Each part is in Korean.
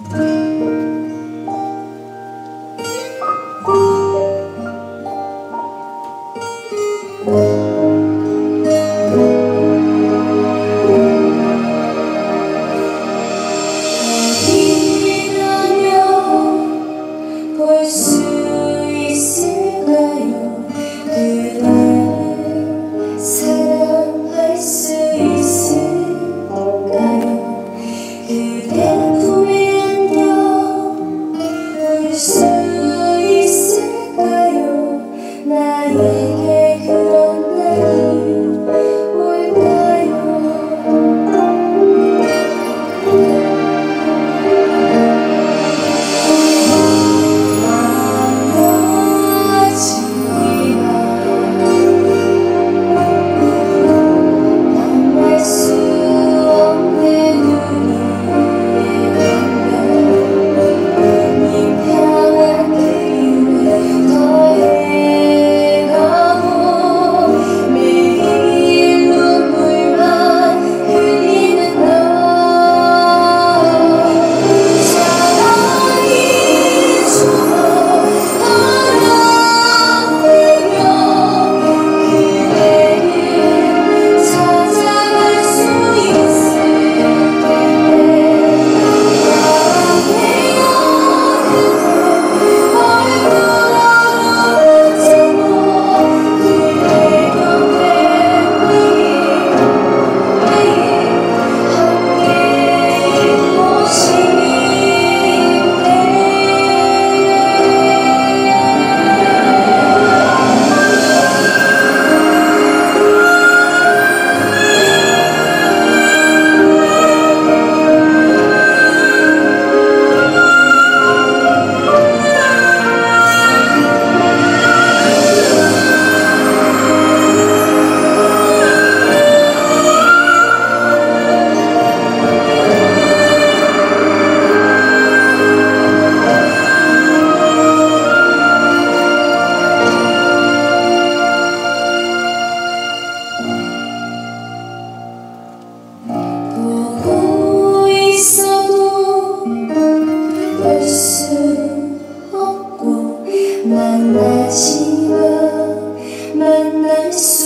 Mm-hmm. So.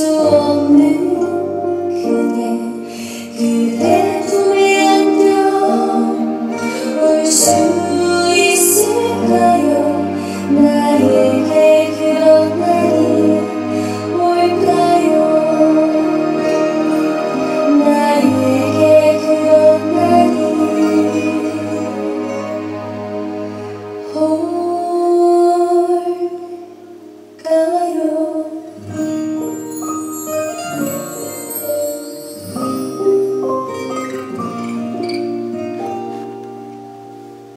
없는 그대 그대 품에 안겨 올수